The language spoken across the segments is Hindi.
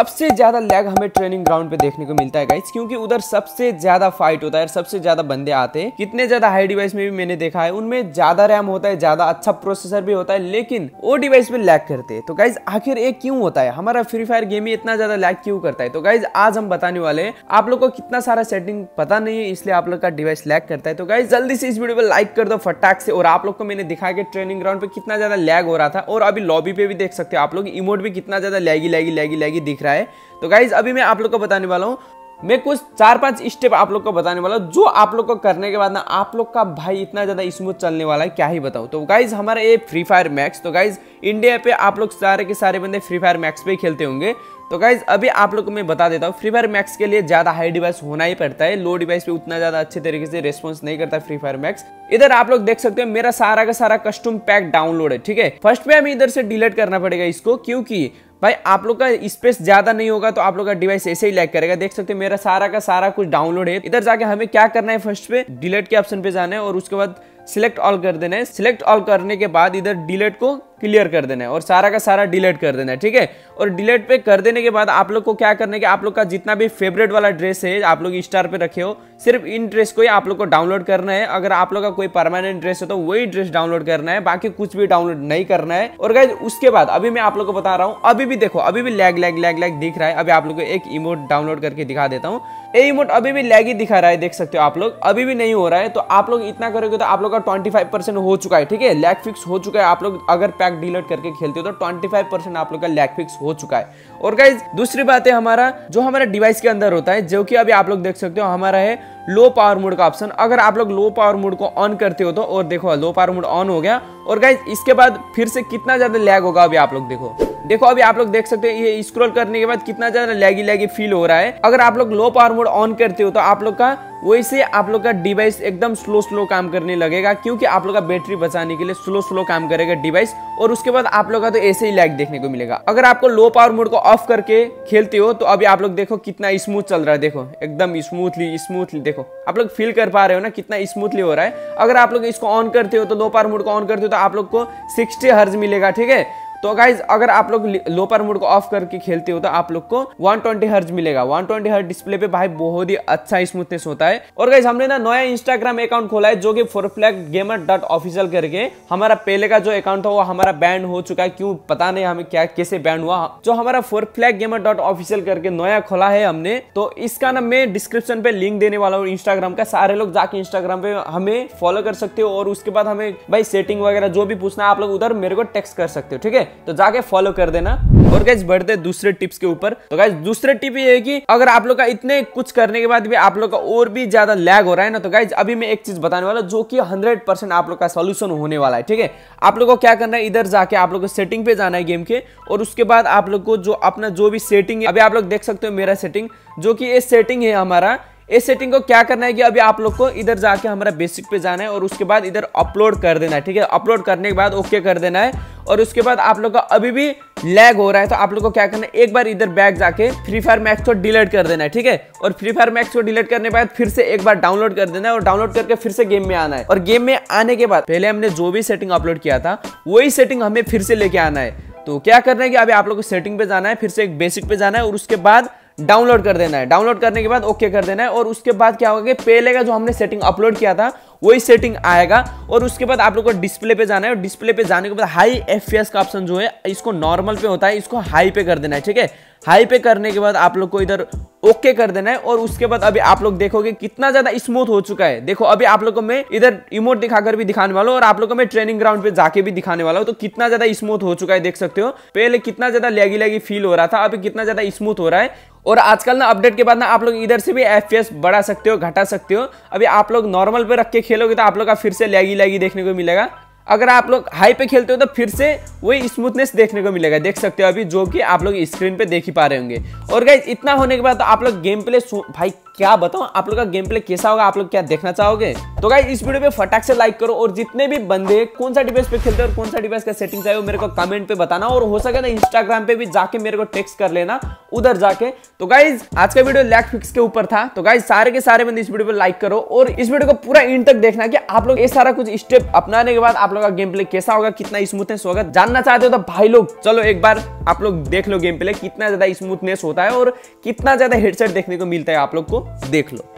सबसे ज़्यादा लैग हमें ट्रेनिंग ग्राउंड पे देखने को मिलता है गाइस क्योंकि उधर सबसे ज़्यादा फाइट होता है सबसे ज़्यादा बंदे आते हैं। कितने ज़्यादा हाई डिवाइस में भी मैंने देखा है, उनमें ज़्यादा रैम होता है, ज़्यादा अच्छा प्रोसेसर भी होता है, लेकिन वो डिवाइस में लैग करते हैं। तो गाइज़ आखिर ये क्यों होता है? हमारा फ्री फायर गेम ही इतना ज़्यादा लैग क्यों करता है? तो गाइज़ आज हम बताने वाले हैं, आप लोग को कितना सारा सेटिंग पता नहीं है, इसलिए आप लोग का डिवाइस लैग करता है। तो गाइज़ जल्दी से इस वीडियो को लाइक कर दो फटाक से, और आप लोग को मैंने दिखाया कि ट्रेनिंग ग्राउंड पे कितना ज़्यादा लैग हो रहा था, और अभी लॉबी पे भी देख सकते हो आप लोग इमोट भी कितना ज़्यादा लैगी लैगी लैगी लैगी दिख रहा है। तो गाइज़ अभी मैं आप लोग को बताने वाला हूँ। मैं कुछ चार पाँच स्टेप आप लोग को बताने वाला हूँ। जो आप लोग को करने के बाद ना, आप लोग का भाई इतना ज़्यादा स्मूथ चलने वाला है, क्या ही बताऊँ। तो गाइज़ हमारा ये फ्री फायर मैक्स तो गाइज़ इंडिया पे आप लोग सारे के सारे बंदे फ्री फायर मैक्स पे खेलते होंगे। तो गाइज़ अभी आप लोग को मैं बता देता हूँ फ्री फायर मैक्स के लिए ज़्यादा हाई डिवाइस होना ही पड़ता है। लो डिवाइस पे उतना ज़्यादा अच्छे तरीके से रेस्पॉन्स नहीं करता फ्री फायर मैक्स इधर आप लोग देख सकते हो, मेरा सारा का सारा कस्टम पैक डाउनलोड है, ठीक है? फ़र्स्ट में हमें इधर से डिलीट करना पड़ेगा इसको, क्योंकि भाई, आप लोग का स्पेस ज़्यादा नहीं होगा तो आप लोग का डिवाइस ऐसे ही लैग करेगा। देख सकते हैं, मेरा सारा का सारा कुछ डाउनलोड है। इधर जाके हमें क्या करना है फ़र्स्ट पे डिलीट के ऑप्शन पे जाना है और उसके बाद सिलेक्ट ऑल कर देना है। सिलेक्ट ऑल करने के बाद इधर डिलीट को क्लियर कर देना है और सारा का सारा डिलीट कर देना है, ठीक है? और डिलीट पे कर देने के बाद आप लोग को क्या करना है कि आप लोग का जितना भी फेवरेट वाला ड्रेस है, आप लोग स्टार पे रखे हो। सिर्फ़ इन ड्रेस को ही आप लोग को डाउनलोड करना है। अगर आप लोग का कोई परमानेंट ड्रेस है तो वही ड्रेस डाउनलोड करना है। बाकी कुछ भी डाउनलोड नहीं करना है। और गाइज़ उसके बाद, अभी मैं आप लोग को बता रहा हूँ, अभी भी देखो, अभी भी लैग लैग लैग लैग दिख रहा है। अभी आप लोग को एक इमोट डाउनलोड करके दिखा देता हूँ। ये इमोट अभी भी लैग ही दिखा रहा है, देख सकते हो आप लोग। अभी भी नहीं हो रहा है तो आप लोग इतना करोगे तो आप लोग का ट्वेंटी हो चुका है, ठीक है? लैग फिक्स हो चुका है। आप लोग अगर पैक डिलीट करके खेलते हो तो 25 परसेंट आप लोग का लैग फिक्स हो चुका है। और गाइज़ दूसरी बात है हमारा, जो हमारा डिवाइस के अंदर होता है, जो कि अभी आप लोग देख सकते हो, हमारा है लो पावर मोड का ऑप्शन अगर आप लोग लो पावर मोड को ऑन करते हो तो और देखो लो पावर मोड ऑन हो गया और गाइज़ इसके बाद फिर से कितना ज़्यादा लैग होगा अभी आप लोग देखो देखो अभी आप लोग देख सकते हैं ये स्क्रॉल करने के बाद कितना ज़्यादा लैगी लैगी फील हो रहा है अगर आप लोग लो पावर मोड ऑन करते हो तो आप लोग का वैसे आप लोग का डिवाइस एकदम स्लो स्लो काम करने लगेगा क्योंकि आप लोग का बैटरी बचाने के लिए स्लो स्लो काम करेगा डिवाइस और उसके बाद आप लोग का तो ऐसे ही लैग देखने को मिलेगा अगर आपको लो पावर मोड को ऑफ़ करके खेलते हो तो अभी आप लोग देखो कितना स्मूथ चल रहा है देखो एकदम स्मूथली स्मूथली देखो आप लोग फील कर पा रहे हो ना कितना स्मूथली हो रहा है अगर आप लोग इसको ऑन करते हो तो लो पावर मोड को ऑन करते हो तो आप लोग को सिक्सटी हर्ज मिलेगा ठीक है? तो गाइज़ अगर आप लोग लोपर मोड को ऑफ़ करके खेलते हो तो आप लोग को 120 ट्वेंटी हर्ज मिलेगा। 120 ट्वेंटी हर्ज डिस्प्ले पे भाई बहुत ही अच्छा स्मूथनेस होता है। और गाइज़ हमने ना नया इंस्टाग्राम अकाउंट खोला है जो कि four flag gamer dot official करके हमारा पहले का जो अकाउंट था वो हमारा बैंड हो चुका है। क्यों? पता नहीं हमें क्या, कैसे बैंड हुआ। जो हमारा four flag gamer dot official करके नया खोला है हमने तो इसका ना मैं डिस्क्रिप्शन पे लिंक देने वाला हूँ इंस्टाग्राम का। सारे लोग जाके इंस्टाग्राम पे हमें फॉलो कर सकते हो और उसके बाद हमें भाई सेटिंग वगैरह जो भी पूछना है, आप लोग उधर मेरे को टेक्स्ट कर सकते हो, ठीक है? तो जाके फॉलो कर देना। और गैस बढ़ते दूसरे टिप्स के ऊपर। तो गैस दूसरे टिप ये है कि अगर आप लोग का इतने कुछ करने के बाद भी आप लोग का और भी ज़्यादा लैग हो रहा है ना तो गाइज़ अभी मैं एक चीज़ बताने वाला जो कि 100% आप लोग का सोल्यूशन होने वाला है, ठीक है? आप लोग को क्या करना है, इधर जाके आप लोग को सेटिंग पे जाना है गेम के, और उसके बाद आप लोग को जो अपना जो भी सेटिंग है, अभी आप लोग देख सकते हो मेरा सेटिंग जो कि ये सेटिंग है हमारा। इस सेटिंग को क्या करना है कि अभी आप लोग को इधर जाके हमारा बेसिक पे जाना है, और उसके बाद इधर अपलोड कर देना है, ठीक है? अपलोड करने के बाद ओके कर देना है। और उसके बाद आप लोग का अभी भी लैग हो रहा है तो आप लोग को क्या करना है? एक बार इधर बैग जाके फ्री फायर मैक्स को डिलीट कर देना है, ठीक है? और फ्री फायर मैक्स को डिलीट करने के बाद फिर से एक बार डाउनलोड कर देना है और डाउनलोड करके फिर से गेम में आना है। और गेम में आने के बाद पहले हमने जो भी सेटिंग अपलोड किया था, वही सेटिंग हमें फिर से लेके आना है। तो क्या करना है कि अभी आप लोग को सेटिंग पे जाना है, फिर से एक बेसिक पे जाना है और उसके बाद डाउनलोड कर देना है। डाउनलोड करने के बाद ओके कर देना है और उसके बाद क्या होगा कि पहले का जो हमने सेटिंग अपलोड किया था, वही सेटिंग आएगा और उसके बाद आप लोग को डिस्प्ले पे जाना है और डिस्प्ले पे जाने के बाद हाई एफ़ का ऑप्शन जो है, इसको नॉर्मल पे होता है, इसको हाई पे कर देना है, ठीक है? हाई पे करने के बाद आप लोग को इधर ओके कर देना है और उसके बाद अभी आप लोग देखोगे कितना ज़्यादा स्मूथ हो चुका है। देखो, अभी आप लोग को मैं इधर इमोट दिखाकर भी दिखाने वाला हूँ और आप लोग को मैं ट्रेनिंग ग्राउंड पे जाके भी दिखाने वाला हूँ। तो कितना ज़्यादा स्मूथ हो चुका है, देख सकते हो। पहले कितना ज़्यादा लेगी लेगी फील हो रहा था, अभी कितना ज़्यादा स्मूथ हो रहा है। और आजकल ना अपडेट के बाद ना आप लोग इधर से भी एफ़ बढ़ा सकते हो, घटा सकते हो। अभी आप लोग नॉर्मल पे रख के खेलोगे तो आप लोग का फिर से लैगी लैगी देखने को मिलेगा। अगर आप लोग हाई पे खेलते हो तो फिर से वही स्मूथनेस देखने को मिलेगा। देख सकते हो अभी जो कि आप लोग स्क्रीन पे देख ही पा रहे होंगे। और गाइज़ इतना होने के बाद तो आप लोग गेम प्ले भाई क्या बताऊँ? आप लोग का गेम प्ले कैसा होगा? आप लोग क्या देखना चाहोगे? तो गाइस इस वीडियो पे फटाक से लाइक करो और जितने भी बंदे कौन सा डिवाइस पे खेलते हैं और कौन सा डिवाइस का सेटिंग चाहिए मेरे को कमेंट पे बताना और हो सके ना इंस्टाग्राम पे भी जाके मेरे को टेक्स्ट कर लेना, उधर जाके। तो गाइज़ आज का वीडियो लैक फिक्स के ऊपर था। तो गाइज़ सारे के सारे बंदे इस वीडियो पे लाइक करो और इस वीडियो को पूरा इन तक देखना कि आप लोग ये सारा कुछ स्टेप अपनाने के बाद आप लोग का गेम प्ले कैसा होगा, कितना स्मूथनेस होगा, जानना चाहते हो तो भाई लोग, चलो एक बार आप लोग देख लो गेम प्ले कितना ज़्यादा स्मूथनेस होता है और कितना ज़्यादा हेडसेट देखने को मिलता है आप लोग को। देख लो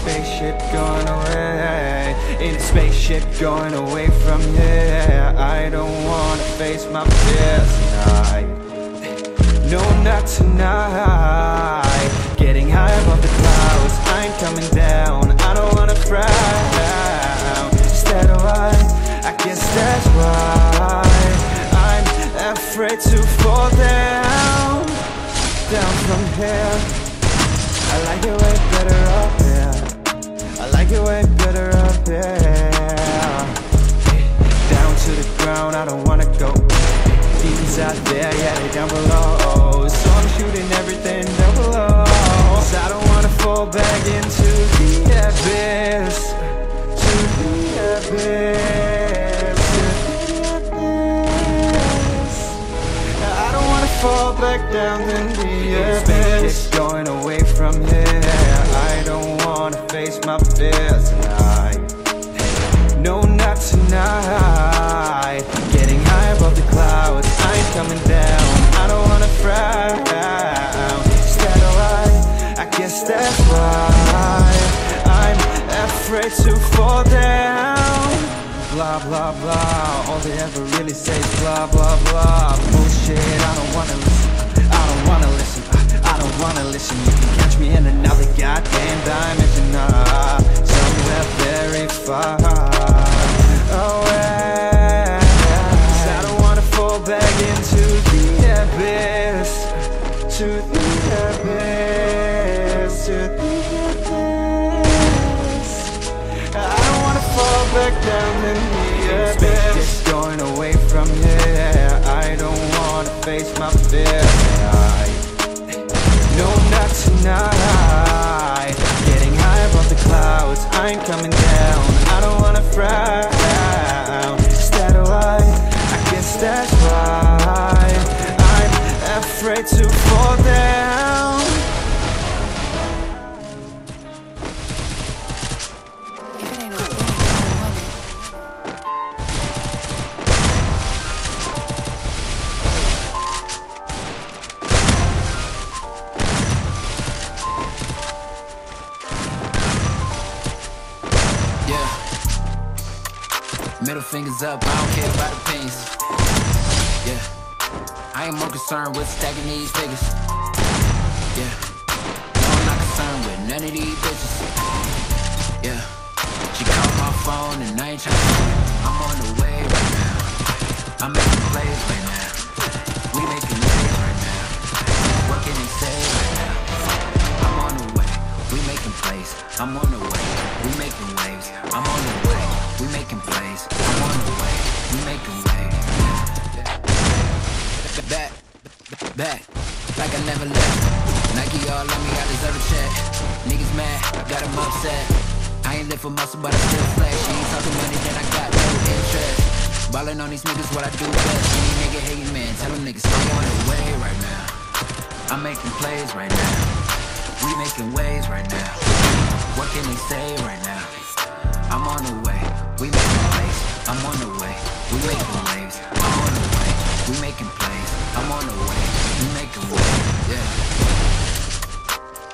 spaceship going away In a spaceship going away from here I don't wanna face my fears tonight No, not tonight. Getting high above the clouds. I ain't coming down. I don't wanna frown Instead of I, I guess that's why. I'm afraid to fall down. Down from here. I like it way better up here. I like it way better up here. Down to the ground, I don't wanna go. Demons out there, yeah, they down below back down in the abyss going away from here I don't wanna face my fears tonight No, not tonight Getting high above the clouds I ain't coming down I don't wanna I, I'm afraid to Blah, blah, blah. All they ever really say is blah, blah, blah. Bullshit, I don't wanna listen. I don't wanna listen. I don't wanna listen. You can catch me in another goddamn dimension. Uh, Somewhere very far. Away 'Cause I don't wanna fall back into the abyss. To the abyss. To the fears tonight No, not tonight. Getting high above the clouds. I ain't coming down. I don't wanna frown fingers up, I don't care about the opinions. Yeah. I ain't more concerned with stacking these figures. Yeah. No, I'm not concerned with none of these bitches. Yeah. She called my phone and I ain't tryna. I'm on the way right now. I'm making plays right now. We making waves right now. What can they say right now? I'm on the way. We making plays. I'm on the way. We making waves. I'm on the way. We making plays. I'm on the way. We making waves. Back, back, like I never left. Nike all on me, I deserve a check. Niggas mad, got 'em upset. I ain't live for muscle, but I still flex. She ain't talking money, then I got no interest. Ballin' on these niggas, what I do best. Any nigga hating man, tell them niggas stay on the way right now. I'm making plays right now. We making waves right now. What can they say right now? I'm on the way. We making plays. I'm on the way. We making waves. I'm on the way. We making plays. I'm on the way. We making waves. Yeah.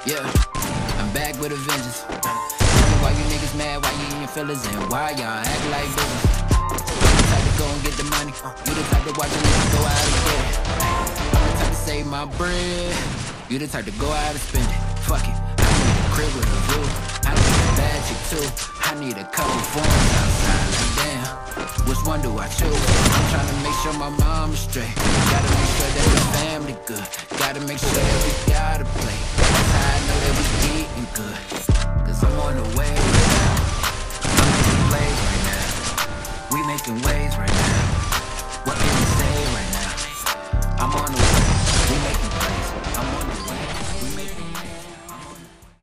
Yeah. I'm back with a vengeance. Why you niggas mad, why you in your feelings, and why y'all act like business. I'm the type to go and get the money. You the type to watch a nigga go out and get it. I'm the type to save my bread. You the type to go out and spend it. Fuck it. I'm in a crib with a view. I need magic too. I need a couple forms outside like damn Which one do I choose? I'm trying to make sure my mom's straight. Gotta make sure that the family good. Gotta make sure that we gotta play That's how I know that we eating good. Cause I'm on the way right now. I'm making plays right now. We making waves right now. What can we say right now? I'm on the way. We making plays. I'm on the way. We making